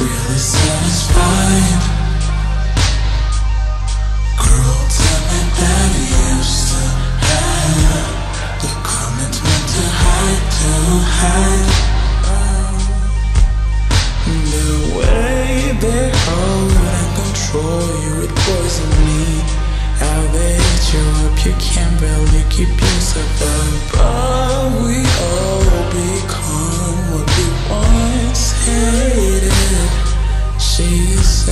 really satisfied. Girl, tell me that used to have the commitment to hide, to hide. The way they hold and control you, it poison me. How they eat you up, you can't barely keep yourself up.